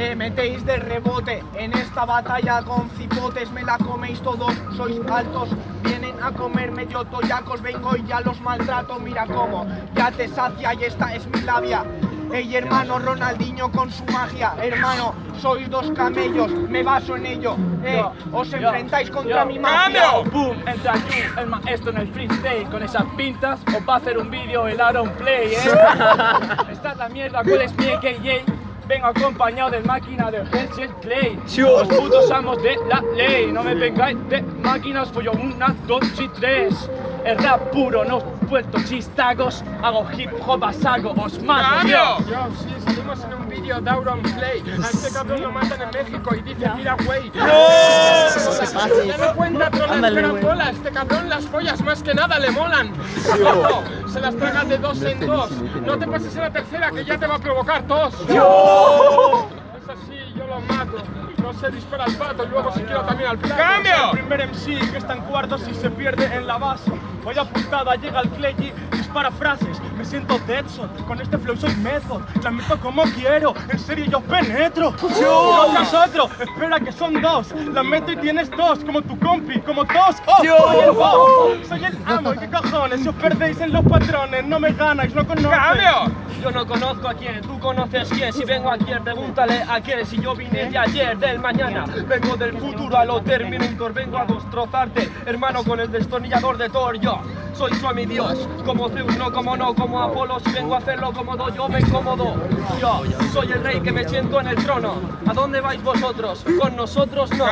eh, metéis de rebote en esta batalla con cipotes, me la coméis todos, sois altos, vienen a comer medio toyacos, vengo y ya los maltrato, mira cómo, ya te sacia y esta es mi labia. Ey hermano Ronaldinho con su magia, hermano, sois dos camellos, me baso en ello, eh, os enfrentáis contra mi magia. ¡Boom! Entra you, el maestro en el freestyle Con esas pintas os va a hacer un vídeo el Aaron Play, ¿eh? Esta es la mierda, ¿cuál es mi AKJ? Vengo acompañado del máquina de Herschel Clay Los putos amos de la ley. No me vengáis de máquinas, follo una, dos y tres. El rap puro, no puesto chistagos Hago hip hop a saco, os mato, Yo, sí, salimos en un vídeo de Auron Play. A este cabrón lo matan en México y dice, mira, güey. No cuenta trolas Ándale, güey. carambola. Este cabrón las pollas más que nada le molan. Se las traga de dos en dos. No te pases en la tercera que ya te va a provocar tos. Es así, yo lo mato. No se dispara al pato y luego si quiero también al plato. El primer MC que está en cuartos y se pierde en la base. Vaya putada, llega el Clay y dispara frases. Me siento Deadson, con este flow soy method. La meto como quiero, en serio yo penetro. Yo, otro, espera que son dos. La meto y tienes dos, como tu compi, como dos. Oh, soy el boss, soy el amo, ¿y qué cojones? Si os perdéis en los patrones, no me ganáis, no conocéis. Yo no conozco a quién, tú conoces quién. Si vengo aquí, pregúntale a quién. Si yo vine de ayer, del mañana, vengo del futuro a lo Terminator. Vengo a destrozarte, hermano, con el destornillador de Thor. Yo soy su mi Dios, como Zeus, no como no, como Apolo. Si vengo a hacerlo cómodo, yo me incomodo. Yo soy el rey que me siento en el trono. ¿A dónde vais vosotros? Con nosotros no.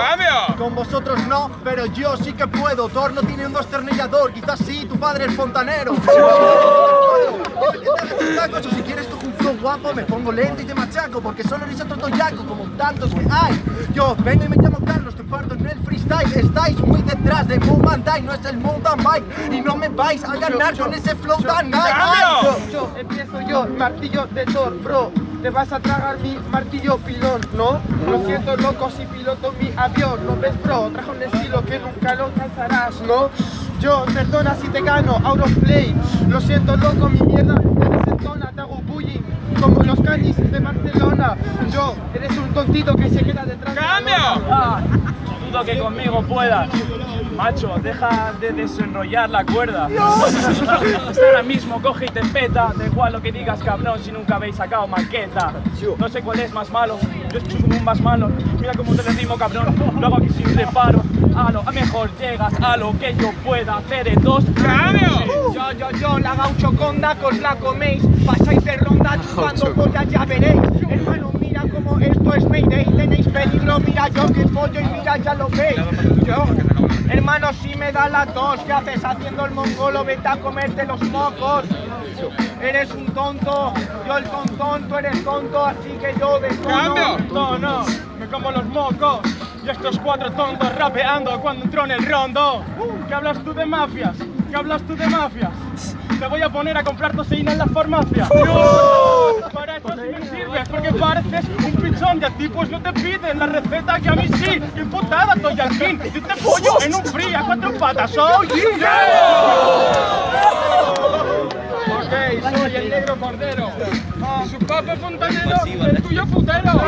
Con vosotros no, pero yo sí que puedo. Thor no tiene un destornillador, quizás sí, tu padre es fontanero. Tacos, o si quieres guapo, me pongo lento y te machaco, porque solo eres otro toyaco como tantos que hay. Yo vengo y me llamo Carlos, te parto en el freestyle. Estáis muy detrás de Mo Bandai, no es el mountain bike. Y no me vais a ganar con ese flow tan nice. Yo, yo, empiezo yo, martillo de Thor, bro. Te vas a tragar mi martillo pilón, ¿no? Lo siento, loco, si piloto mi avión. ¿Lo ves, bro? Trajo un estilo que nunca lo alcanzarás, ¿no? Yo, perdona si te gano, out of play. Lo siento, loco, mi mierda desentona. Como los canis de Barcelona. Yo, eres un tontito que se queda detrás. de la lona. Ah, dudo que conmigo puedas. Macho, deja de desenrollar la cuerda. Hasta ahora mismo coge y te peta. Da igual lo que digas, cabrón, si nunca habéis sacado maqueta. No sé cuál es más malo. Yo soy un más malo. Mira cómo te le rimo, cabrón. Lo hago aquí sin reparo. A lo a mejor llegas a lo que yo pueda hacer en dos. ¡Cambio! Yo, yo, yo, la gaucho conda, que os la coméis. Pasáis de chupando pollas, ya veréis. Hermano, mira cómo esto es Mayday. Tenéis peligro, mira yo que pollo y mira, ya lo veis. Yo, hermano, si me da la tos, ¿qué haces haciendo el mongolo? Vete a comerte los mocos. Eres un tonto, yo el tontón, tú eres tonto, así que yo de No, no, me como los mocos. Y estos cuatro tontos rapeando cuando entró en el rondo. ¿Qué hablas tú de mafias? ¿Qué hablas tú de mafias? Te voy a poner a comprar toseína en la farmacia. Para esto sí me sirves, porque pareces un pichón y a ti pues no te piden la receta que a mí sí. ¡Qué putada, estoy al fin! ¡Si te pollo en un free a cuatro patas! ¡Soy Ok, soy el negro cordero. Ah, su papá fontanero, el tuyo putero.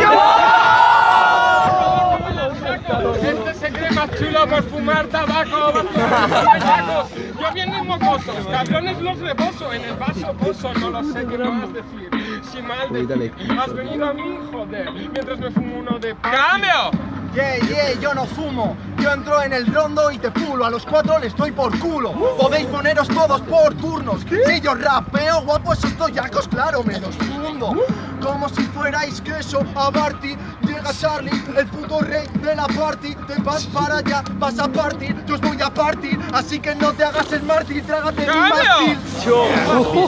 Este se cree más chulo por fumar tabaco. Yo bien mocosos, cabrones los reboso en el vaso pozo, no lo sé qué más decir. Si mal decir, has venido a mí, joder, mientras me fumo uno de ¡Cambio! Yeah, yeah, yo no fumo. Yo entro en el rondo y te pulo. A los cuatro les doy por culo. Podéis poneros todos por turnos. Si yo rapeo, guapo, esos toyacos, claro, me los fundo. Como si fuerais queso a Barty. Llega Charlie, el puto rey de la party. Te vas para allá, vas a partir. Yo os voy a partir. Así que no te hagas el mártir, trágate mi mástil. Yo,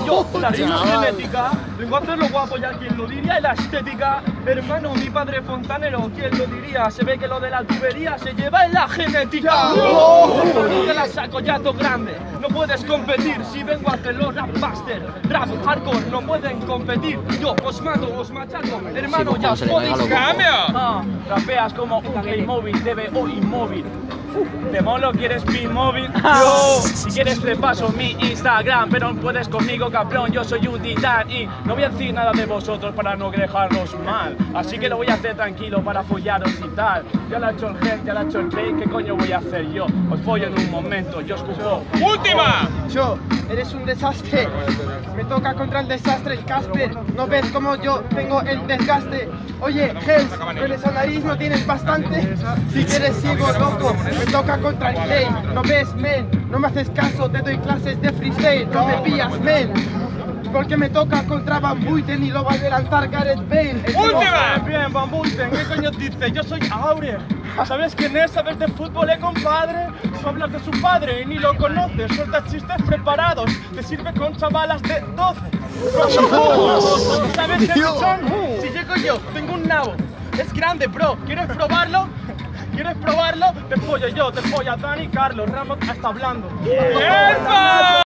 yo, la genética. Vengo a hacerlo guapo, ya quien lo diría, y la estética. Hermano, mi padre fontanero, ¿quién lo diría? Se ve que lo de la tubería se lleva en la genética. No te la saco ya grande. No puedes competir si vengo a hacerlo rap master. Rap hardcore, no pueden competir. Yo os mato, os machaco. Hermano, ya os podéis. ¡Cambio! Ah, rapeas como un Playmobil, o inmóvil. ¿Te molo? ¿Quieres pin móvil? Yo. Si quieres te paso mi Instagram, pero no puedes conmigo, cabrón. Yo soy un titán y no voy a decir nada de vosotros para no dejaros mal. Así que lo voy a hacer tranquilo para follaros y tal. Ya lo ha hecho el gen, ya lo ha hecho el play. ¿Qué coño voy a hacer yo? Os follo en un momento, yo os puso. ¡Última! Yo, eres un desastre. Me toca contra el desastre, el Casper. No ves como yo tengo el desgaste. Oye, Hells, con esa nariz no tienes bastante. Si quieres sigo loco, me toca contra el Clay. No ves, men, no me haces caso, te doy clases de freestyle. No me pillas, men. Porque me toca contra Van Buiten y lo va a adelantar Gareth Bale. ¡Última! Bien, Van Buiten, ¿qué coño dices? Yo soy Aurea. ¿Sabes quién es? ¿Sabes de fútbol, eh, compadre? Tú hablas de su padre y ni lo conoces. Suelta chistes preparados. Te sirve con chavalas de 12. ¿Sabes qué son? Si llego yo, tengo un nabo. Es grande, bro. ¿Quieres probarlo? ¿Quieres probarlo? Te pollo yo, te polla Dani Carlos. Ramos está hablando. ¡Epa!